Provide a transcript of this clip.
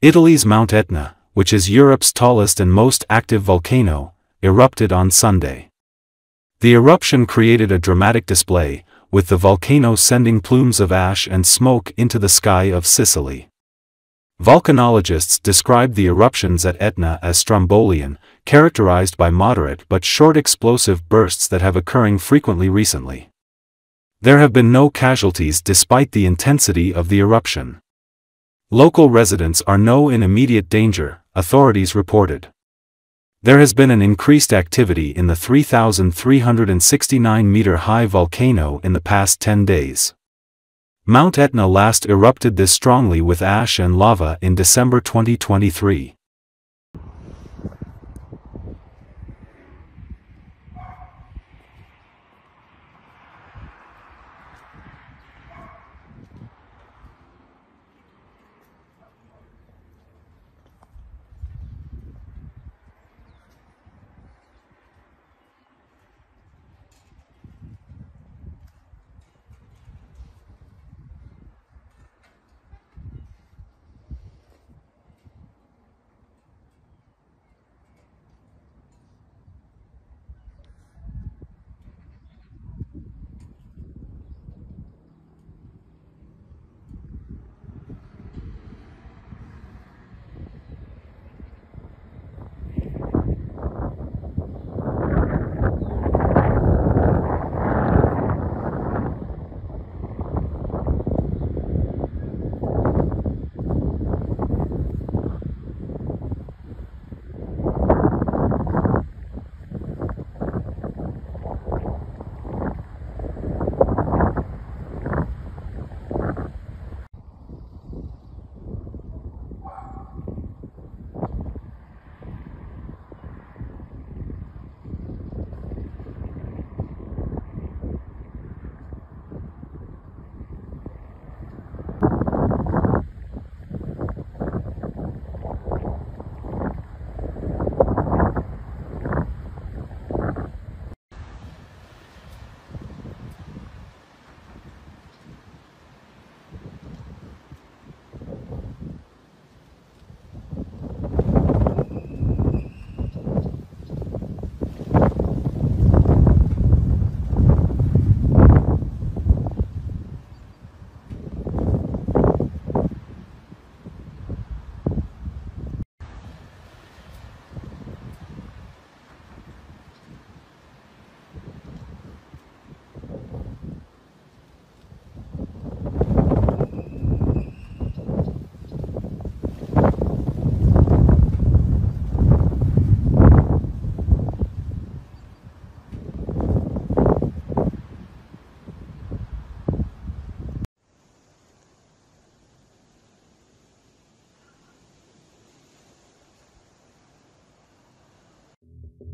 Italy's Mount Etna, which is Europe's tallest and most active volcano, erupted on Sunday. The eruption created a dramatic display, with the volcano sending plumes of ash and smoke into the sky of Sicily. Volcanologists describe the eruptions at Etna as strombolian, characterized by moderate but short explosive bursts that have occurring frequently recently. There have been no casualties despite the intensity of the eruption. Local residents are no in immediate danger, authorities reported. There has been an increased activity in the 3,369-meter-high volcano in the past 10 days. Mount Etna last erupted this strongly with ash and lava in December 2023.